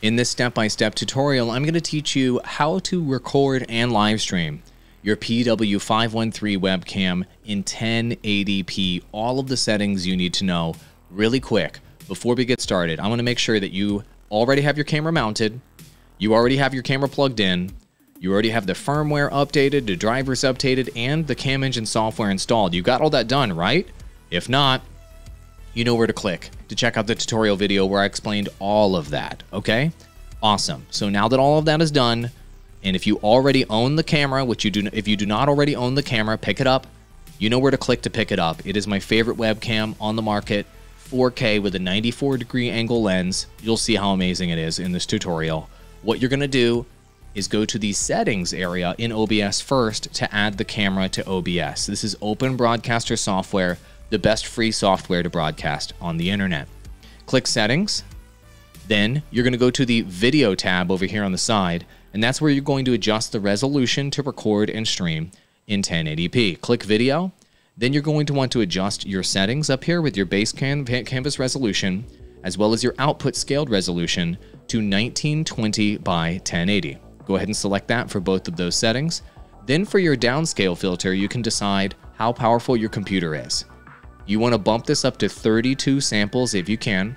In this step-by-step tutorial, I'm going to teach you how to record and live stream your PW513 webcam in 1080p, all of the settings you need to know really quick. Before we get started, I want to make sure that you already have your camera mounted, you already have your camera plugged in, you already have the firmware updated, the drivers updated, and the cam engine software installed. You got all that done, right? If not, you know where to click to check out the tutorial video where I explained all of that, okay? Awesome. So now that all of that is done, and if you already own the camera, which you do if you do not already own the camera, pick it up. You know where to click to pick it up. It is my favorite webcam on the market, 4K with a 94 degree angle lens. You'll see how amazing it is in this tutorial. What you're going to do is go to the settings area in OBS first to add the camera to OBS. This is Open Broadcaster software the best free software to broadcast on the internet. Click Settings. Then you're going to go to the Video tab over here on the side, and that's where you're going to adjust the resolution to record and stream in 1080p. Click Video. Then you're going to want to adjust your settings up here with your base can canvas resolution, as well as your output scaled resolution to 1920 by 1080. Go ahead and select that for both of those settings. Then for your downscale filter, you can decide how powerful your computer is. You want to bump this up to 32 samples if you can.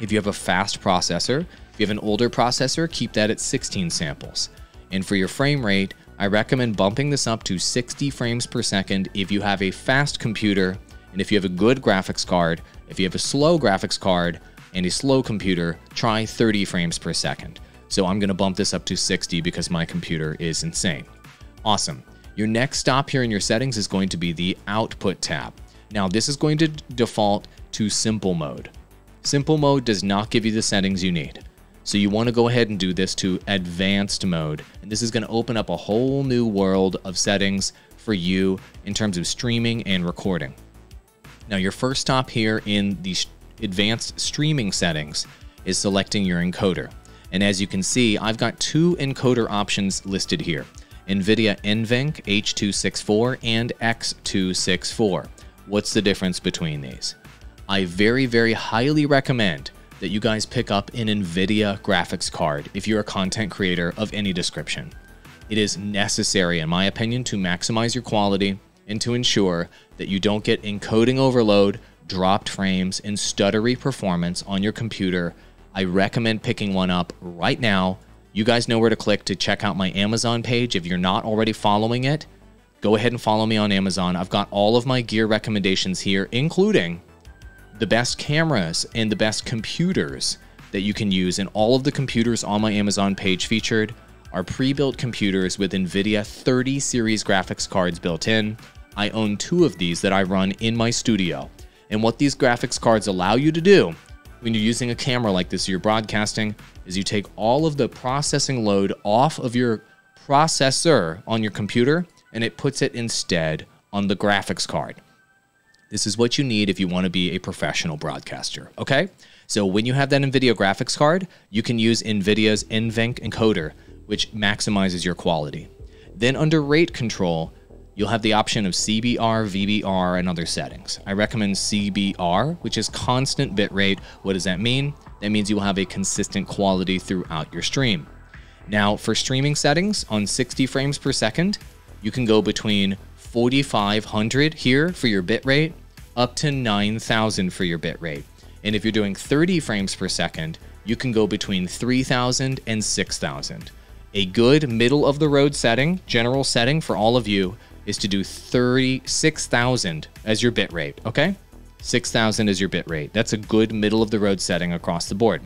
If you have a fast processor, if you have an older processor, keep that at 16 samples. And for your frame rate, I recommend bumping this up to 60 frames per second if you have a fast computer and if you have a good graphics card. If you have a slow graphics card and a slow computer, try 30 frames per second. So I'm going to bump this up to 60 because my computer is insane. Awesome. Your next stop here in your settings is going to be the Output tab. Now this is going to default to simple mode. Simple mode does not give you the settings you need. So you want to go ahead and do this to advanced mode. And this is going to open up a whole new world of settings for you in terms of streaming and recording. Now your first stop here in the advanced streaming settings is selecting your encoder. And as you can see, I've got two encoder options listed here. NVIDIA NVENC H264 and X264. What's the difference between these? I very, very highly recommend that you guys pick up an NVIDIA graphics card if you're a content creator of any description. It is necessary, in my opinion, to maximize your quality and to ensure that you don't get encoding overload, dropped frames, and stuttery performance on your computer. I recommend picking one up right now. You guys know where to click to check out my Amazon page if you're not already following it go ahead and follow me on Amazon. I've got all of my gear recommendations here, including the best cameras and the best computers that you can use. And all of the computers on my Amazon page featured are pre built computers with NVIDIA 30 series graphics cards built in. I own two of these that I run in my studio. And what these graphics cards allow you to do when you're using a camera like this, you're broadcasting, is you take all of the processing load off of your processor on your computer and it puts it instead on the graphics card. This is what you need if you want to be a professional broadcaster, okay? So when you have that NVIDIA graphics card, you can use NVIDIA's NVENC encoder, which maximizes your quality. Then under rate control, you'll have the option of CBR, VBR, and other settings. I recommend CBR, which is constant bitrate. What does that mean? That means you will have a consistent quality throughout your stream. Now, for streaming settings on 60 frames per second, you can go between 4500 here for your bitrate up to 9000 for your bitrate. And if you're doing 30 frames per second, you can go between 3000 and 6000. A good middle of the road setting, general setting for all of you is to do 36,000 as your bitrate, okay? 6,000 is your bitrate. That's a good middle of the road setting across the board.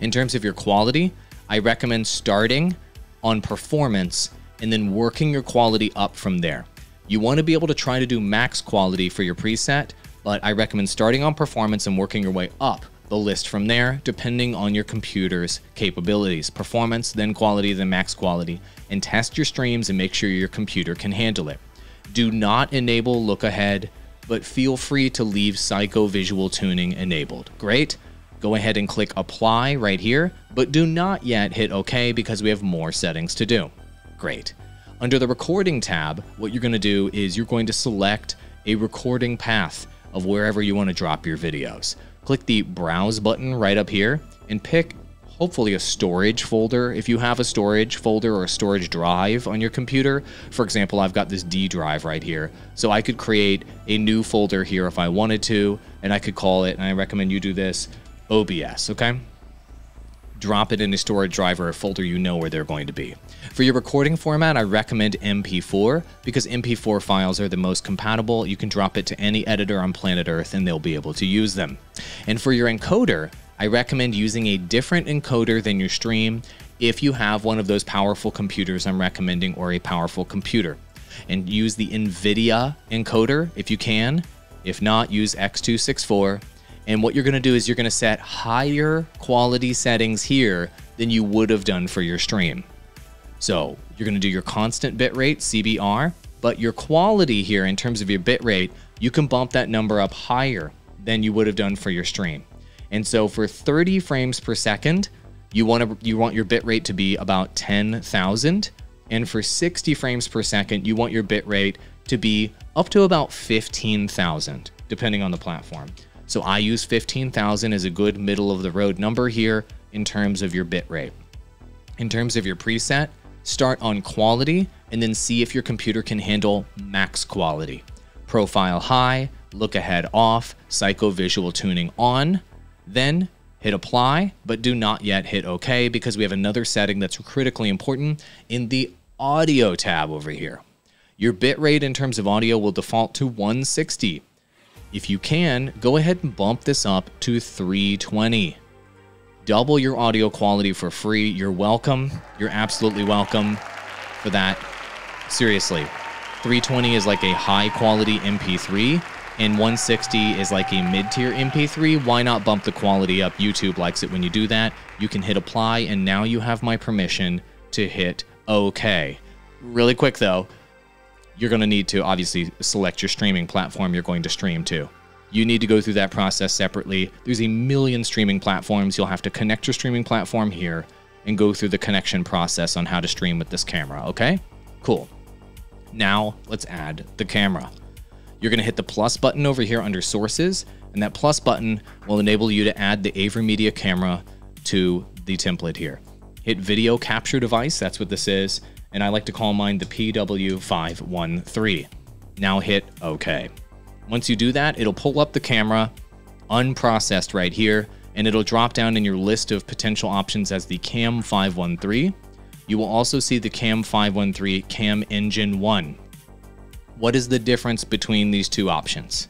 In terms of your quality, I recommend starting on performance and then working your quality up from there. You want to be able to try to do max quality for your preset, but I recommend starting on performance and working your way up the list from there, depending on your computer's capabilities. Performance, then quality, then max quality, and test your streams and make sure your computer can handle it. Do not enable look ahead, but feel free to leave psycho visual tuning enabled. Great. Go ahead and click apply right here, but do not yet hit OK because we have more settings to do. Great. Under the recording tab, what you're going to do is you're going to select a recording path of wherever you want to drop your videos. Click the browse button right up here and pick hopefully a storage folder. If you have a storage folder or a storage drive on your computer, for example, I've got this D drive right here. So I could create a new folder here if I wanted to, and I could call it, and I recommend you do this, OBS, okay? drop it in a storage drive or a folder you know where they're going to be. For your recording format, I recommend MP4 because MP4 files are the most compatible. You can drop it to any editor on planet Earth and they'll be able to use them. And for your encoder, I recommend using a different encoder than your stream if you have one of those powerful computers I'm recommending or a powerful computer. And use the NVIDIA encoder if you can. If not, use X264 and what you're going to do is you're going to set higher quality settings here than you would have done for your stream. So you're going to do your constant bitrate, CBR, but your quality here in terms of your bitrate, you can bump that number up higher than you would have done for your stream. And so for 30 frames per second, you want to you want your bitrate to be about 10,000, and for 60 frames per second, you want your bitrate to be up to about 15,000, depending on the platform. So I use 15,000 as a good middle of the road number here in terms of your bit rate. In terms of your preset, start on quality and then see if your computer can handle max quality. Profile high, look ahead off, psycho visual tuning on, then hit apply, but do not yet hit OK because we have another setting that's critically important in the audio tab over here. Your bitrate in terms of audio will default to 160 if you can, go ahead and bump this up to 320. Double your audio quality for free. You're welcome. You're absolutely welcome for that. Seriously, 320 is like a high quality MP3 and 160 is like a mid tier MP3. Why not bump the quality up? YouTube likes it when you do that. You can hit apply, and now you have my permission to hit OK. Really quick though, you're going to need to obviously select your streaming platform you're going to stream to. You need to go through that process separately. There's a million streaming platforms. You'll have to connect your streaming platform here and go through the connection process on how to stream with this camera, okay? Cool. Now, let's add the camera. You're to hit the plus button over here under sources, and that plus button will enable you to add the AverMedia camera to the template here. Hit video capture device, that's what this is, and I like to call mine the PW513. Now hit OK. Once you do that, it'll pull up the camera, unprocessed right here, and it'll drop down in your list of potential options as the Cam 513. You will also see the Cam 513 Cam Engine 1. What is the difference between these two options?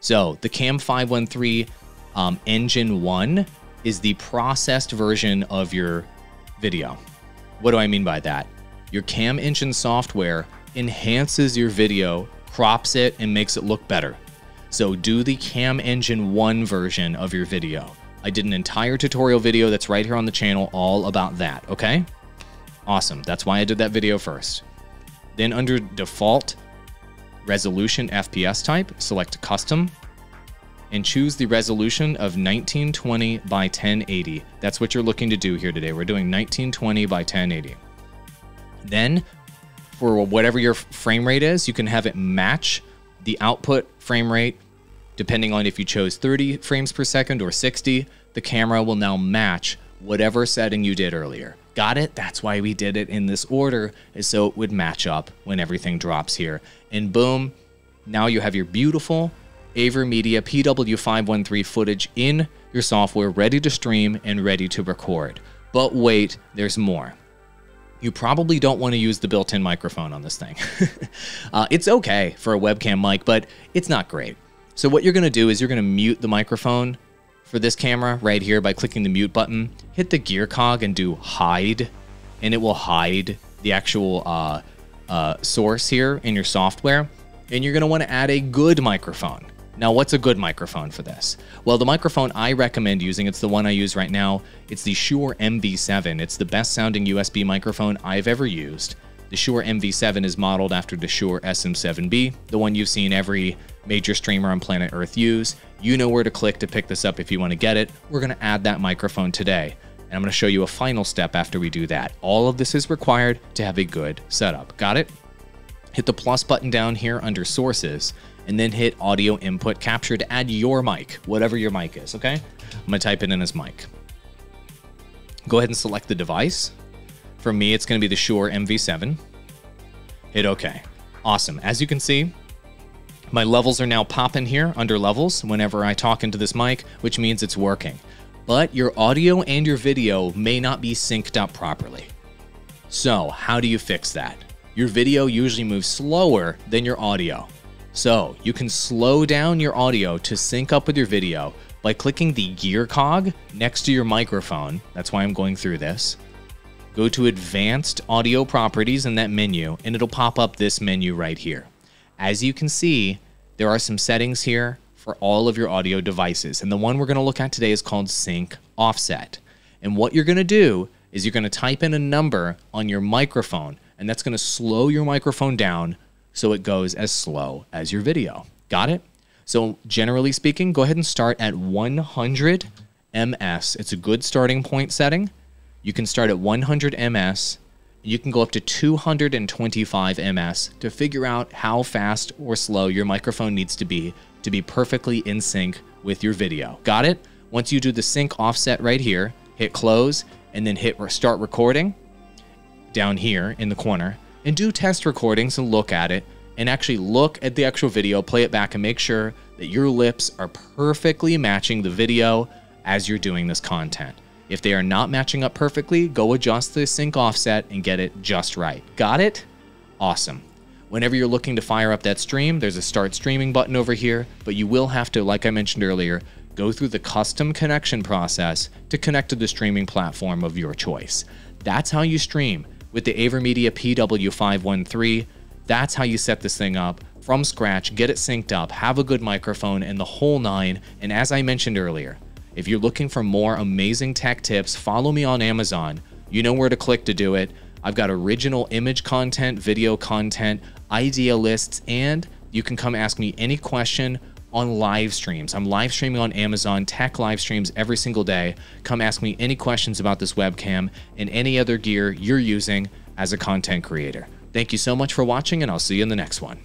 So the Cam 513 um, Engine 1 is the processed version of your video. What do I mean by that? Your Cam Engine software enhances your video, crops it, and makes it look better. So do the Cam Engine 1 version of your video. I did an entire tutorial video that's right here on the channel all about that, okay? Awesome, that's why I did that video first. Then under default resolution FPS type, select custom and choose the resolution of 1920 by 1080. That's what you're looking to do here today. We're doing 1920 by 1080. Then, for whatever your frame rate is, you can have it match the output frame rate. Depending on if you chose 30 frames per second or 60, the camera will now match whatever setting you did earlier. Got it? That's why we did it in this order, is so it would match up when everything drops here. And boom, now you have your beautiful AverMedia PW513 footage in your software ready to stream and ready to record. But wait, there's more you probably don't want to use the built-in microphone on this thing. uh, it's okay for a webcam mic, but it's not great. So what you're going to do is you're going to mute the microphone for this camera right here by clicking the mute button. Hit the gear cog and do hide, and it will hide the actual uh, uh, source here in your software. And you're going to want to add a good microphone. Now, what's a good microphone for this? Well, the microphone I recommend using, it's the one I use right now. It's the Shure MV7. It's the best sounding USB microphone I've ever used. The Shure MV7 is modeled after the Shure SM7B, the one you've seen every major streamer on planet Earth use. You know where to click to pick this up if you want to get it. We're going to add that microphone today. And I'm going to show you a final step after we do that. All of this is required to have a good setup. Got it? Hit the plus button down here under sources and then hit audio input capture to add your mic, whatever your mic is, okay? I'm gonna type it in as mic. Go ahead and select the device. For me, it's to be the Shure MV7. Hit OK. Awesome. As you can see, my levels are now popping here under levels whenever I talk into this mic, which means it's working. But your audio and your video may not be synced up properly. So, how do you fix that? Your video usually moves slower than your audio. So, you can slow down your audio to sync up with your video by clicking the gear cog next to your microphone. That's why I'm going through this. Go to Advanced Audio Properties in that menu, and it'll pop up this menu right here. As you can see, there are some settings here for all of your audio devices. And the one we're going to look at today is called Sync Offset. And what you're going to do is you're going to type in a number on your microphone, and that's going to slow your microphone down so it goes as slow as your video. Got it? So, generally speaking, go ahead and start at 100 ms. It's a good starting point setting. You can start at 100 ms you can go up to 225 ms to figure out how fast or slow your microphone needs to be to be perfectly in sync with your video. Got it? Once you do the sync offset right here, hit close and then hit start recording down here in the corner and do test recordings and look at it and actually look at the actual video, play it back and make sure that your lips are perfectly matching the video as you're doing this content. If they are not matching up perfectly, go adjust the sync offset and get it just right. Got it? Awesome. Whenever you're looking to fire up that stream, there's a start streaming button over here, but you will have to, like I mentioned earlier, go through the custom connection process to connect to the streaming platform of your choice. That's how you stream with the AverMedia PW513. That's how you set this thing up from scratch, get it synced up, have a good microphone, and the whole nine. And as I mentioned earlier, if you're looking for more amazing tech tips, follow me on Amazon. You know where to click to do it. I've got original image content, video content, idea lists, and you can come ask me any question on live streams. I'm live streaming on Amazon, tech live streams every single day. Come ask me any questions about this webcam and any other gear you're using as a content creator. Thank you so much for watching, and I'll see you in the next one.